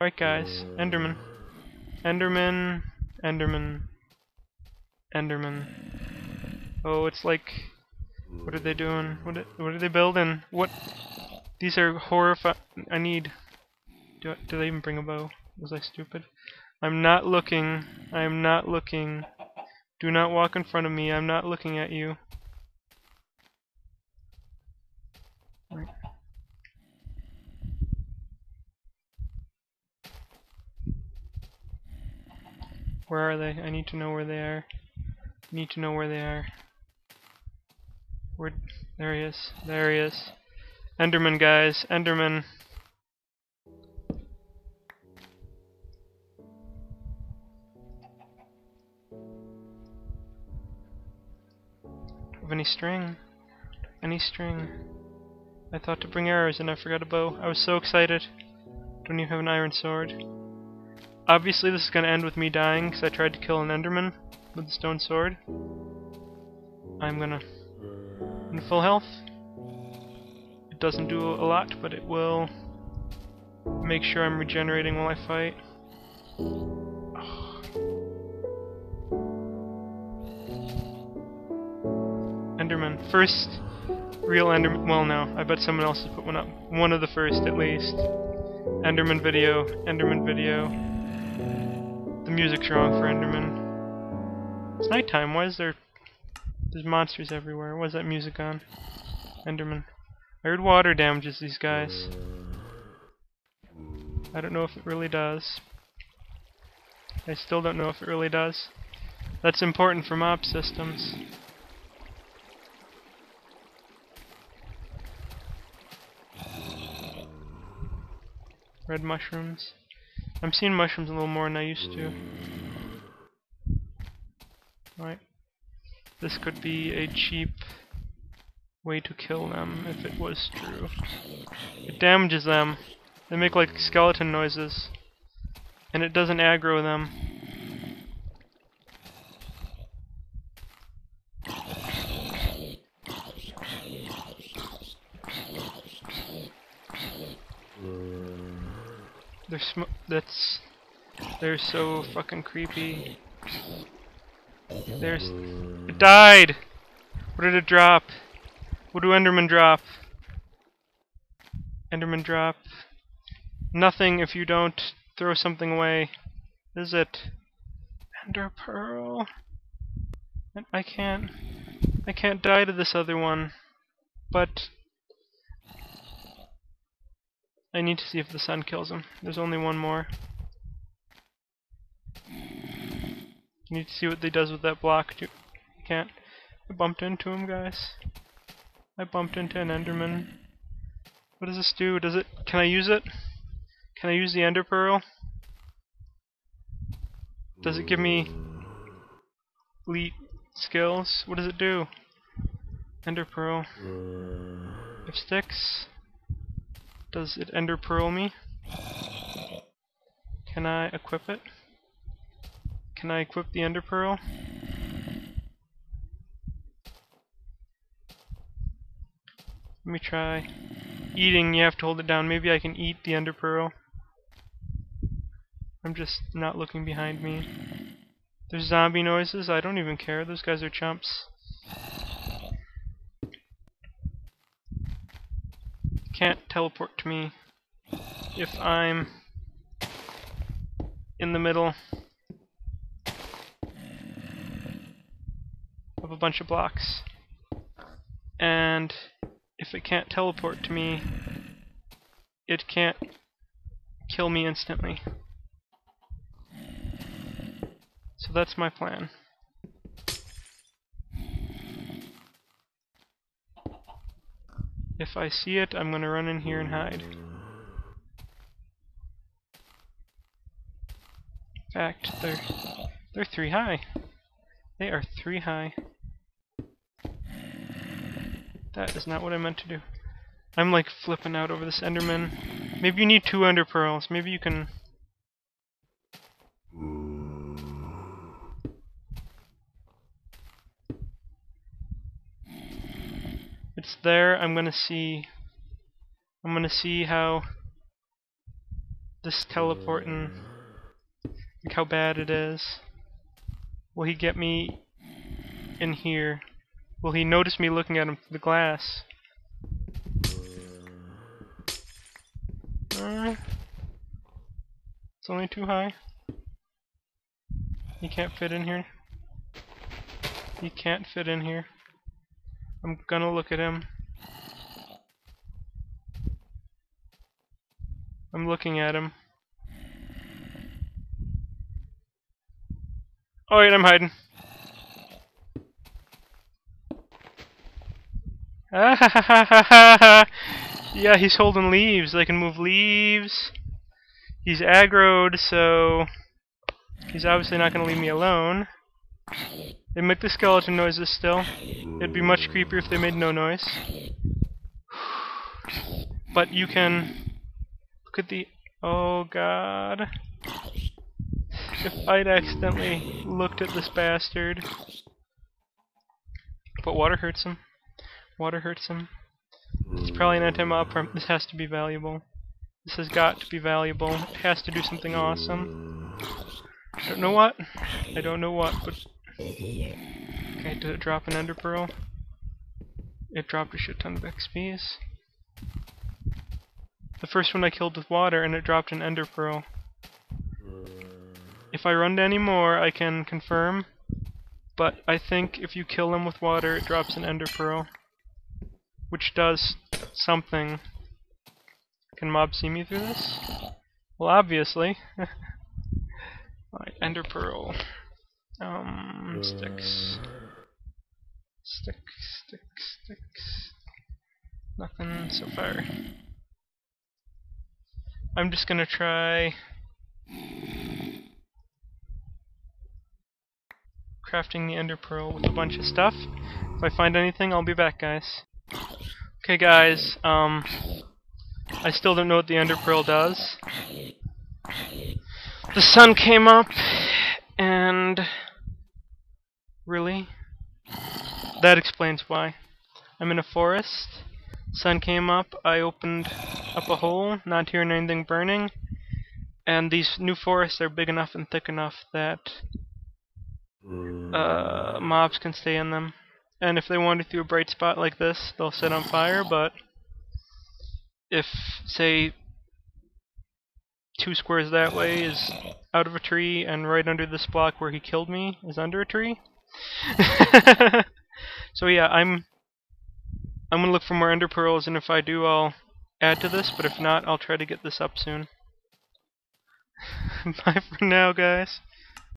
Alright guys, Enderman. Enderman, Enderman, Enderman. Oh, it's like, what are they doing? What are, what are they building? What? These are horrifying. I need. Do, I- do they even bring a bow? Was I stupid? I'm not looking. I am not looking. Do not walk in front of me. I'm not looking at you. Where are they? I need to know where they are. Need to know where they are. Where? There he is. There he is. Enderman, guys. Enderman. Have any string? Any string? I thought to bring arrows and I forgot a bow. I was so excited. Don't even have an iron sword. Obviously, this is gonna end with me dying because I tried to kill an Enderman with the stone sword. I'm gonna. In full health. It doesn't do a lot, but it will make sure I'm regenerating while I fight. Enderman. First real Enderman. Well, no. I bet someone else has put one up. One of the first, at least. Enderman video. Enderman video. The music's wrong for Enderman. It's nighttime. Why is there. There's monsters everywhere. Why is that music on? Enderman. I heard water damages these guys. I don't know if it really does. I still don't know if it really does. That's important for mob systems. Red mushrooms. I'm seeing mushrooms a little more than I used to. Right. This could be a cheap way to kill them if it was true. It damages them. They make like skeleton noises. And it doesn't aggro them. They're sm- that's they're so fucking creepy. There's it died. What did it drop? What do Enderman drop? Enderman drop nothing if you don't throw something away. Is it Ender Pearl? I can't I can't die to this other one. But I need to see if the sun kills him. There's only one more. You need to see what they does with that block. You can't. I bumped into him, guys. I bumped into an Enderman. What does this do? Does it? Can I use it? Can I use the Ender Pearl? Does it give me elite skills? What does it do? Ender Pearl. If sticks. Does it Ender Pearl me? Can I equip it? Can I equip the Ender Pearl? Let me try. Eating, you have to hold it down. Maybe I can eat the Ender Pearl. I'm just not looking behind me. There's zombie noises. I don't even care. Those guys are chumps. Can't teleport to me if I'm in the middle of a bunch of blocks. And if it can't teleport to me, it can't kill me instantly. So that's my plan. If I see it, I'm gonna run in here and hide. In fact, they're they're three high. They are three high. That is not what I meant to do. I'm like flipping out over this Enderman. Maybe you need two Ender Pearls. Maybe you can. It's there. I'm gonna see. I'm gonna see how this teleporting? Look how bad it is. Will he get me in here? Will he notice me looking at him through the glass? Uh, it's only too high. He can't fit in here. He can't fit in here. I'm gonna look at him. I'm looking at him. Oh wait, I'm hiding. yeah, he's holding leaves. I can move leaves. He's aggroed, so he's obviously not going to leave me alone. They make the skeleton noises still. It'd be much creepier if they made no noise. But you can look at the oh god. If I'd accidentally looked at this bastard. But water hurts him. Water hurts him. It's probably an anti-mob farm. This has to be valuable. This has got to be valuable. It has to do something awesome. I don't know what. I don't know what, but... Okay, did it drop an ender pearl? It dropped a shit ton of XPs. The first one I killed with water and it dropped an ender pearl. If I run to any more, I can confirm. But I think if you kill them with water, it drops an ender pearl which does something. Can mob see me through this? Well, obviously. Alright, ender pearl. Um, sticks. Sticks, stick, sticks. Nothing so far. I'm just gonna try crafting the ender pearl with a bunch of stuff. If I find anything, I'll be back, guys. Okay guys, um, I still don't know what the Ender Pearl does. The sun came up, and... Really? That explains why. I'm in a forest, sun came up, I opened up a hole, not hearing anything burning, and these new forests are big enough and thick enough that uh, mobs can stay in them. And if they wander through a bright spot like this, they'll set on fire, but if, say, two squares that way is out of a tree and right under this block where he killed me is under a tree. so yeah, I'm I'm gonna look for more ender pearls and if I do I'll add to this, but if not I'll try to get this up soon. Bye for now guys.